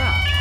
up.